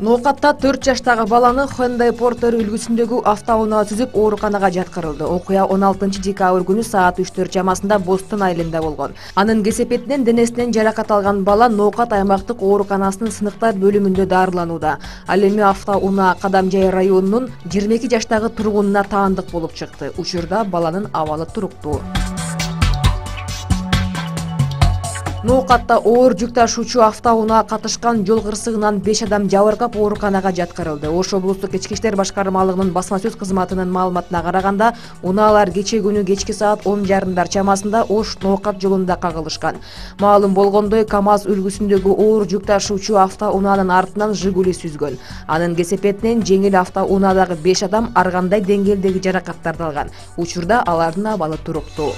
ноокатта төрт жаштагы баланы хендай портер үлгүсүндөгү автоунаа сүзүп ооруканага жаткырылды. Окуя он алтынчы декабрь күнү саат үчтөр чамасында бостон айылында болгон. Анын кесепетинен денесинен жаракат алган бала ноокат аймактык ооруканасынын сыныктар бөлүмүндө дарыланууда. Ал эми автоунаа кадамжай районунун жыйырма эки жаштагы тургунуна таандык болуп чыкты. Учурда баланын абалы туруктуу ноокатта оор жүк ташуучу автоунаа катышкан жол кырсыгынан беш адам жабыркап ооруканага жаткырылды. Ош облустук ички иштер башкармалыгынын басма сөз кызматынын маалыматына караганда унаалар кечээ күнү кечки саат он жарымдар чамасында ош ноокат жолунда кагылышкан. Маалым болгондой камаз үлгүсүндөгү оор жүк ташуучу автоунаанын артынан жигули сүзгөн. Анын кесепетинен жеңил автоунаадагы беш адам ар кандай деңгээлдеги жаракаттарды алган. Учурда алардын абалы туруктуу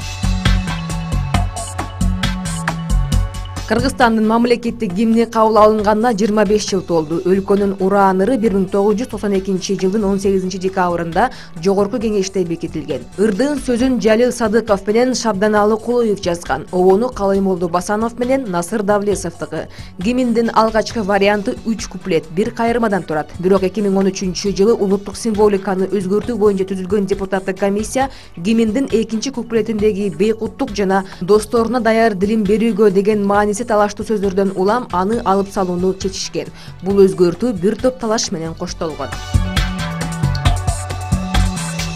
кыргызстандын мамлекеттик гимни кабыл алынганына жыйырма беш жыл толду. Өлкөнүн ураан ыры бир миң тогуз жүз токсон экинчи жылдын он сегизинчи декабрында жогорку кеңеште бекитилген. Ырдын сөзүн жалил садыков менен шабданалы кулуев жазган. Обону калыймолду басанов менен насыр давлесовдуку гимндин алгачкы варианты үч куплет бир кайрмадан турат. Бирок эки миң он үчүнчү жылы улуттук символиканы өзгөртүү боюнча түзүлгөн депутаттык комиссия гимндин экинчи куплетиндеги бейкуттук жана досторуна даяр дилин берүүгө деген маани талаштуу сөздөрдөн улам аны алып салууну чечишкен. Бул өзгөртүү бир топ талаш менен коштолгон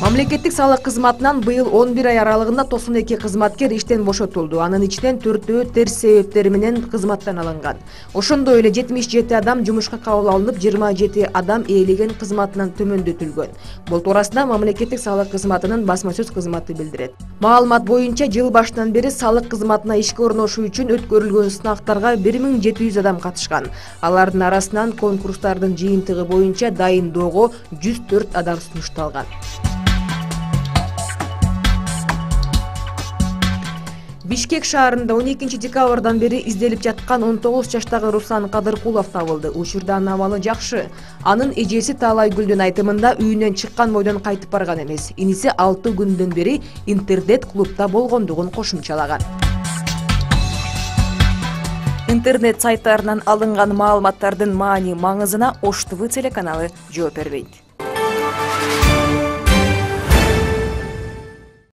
мамлекеттик салык кызматынан быйыл он бир ай аралыгында токсон эки кызматкер иштен бошотулду. Анын ичинен төртөө терс себептер менен кызматтан алынган. Ошондой эле жетимиш жети адам жумушка кабыл алынып жыйырма жети адам ээлеген кызматынан төмөндөтүлгөн. Бул туурасында мамлекеттик салык кызматынын басма сөз кызматы билдирет. Маалымат боюнча жыл башынан бери салык кызматына ишке орношуу үчүн өткөрүлгөн сынактарга бир миң жети жүз адам катышкан. Алардын арасынан конкурстардын жыйынтыгы боюнча дайындоого жүз төрт адам сунушталган бишкек шаарында он экинчи декабрдан бери изделип жаткан он тогуз жаштагы руслан кадыркулов табылды. Учурда анын абалы жакшы. Анын эжеси таалайгүлдүн айтымында үйүнөн чыккан бойдон кайтып барган эмес. Иниси алты күндөн бери интернет клубда болгондугун кошумчалаган. Интернет сайттарынан алынган маалыматтардын маани маңызына ош тв телеканалы жооп бербейт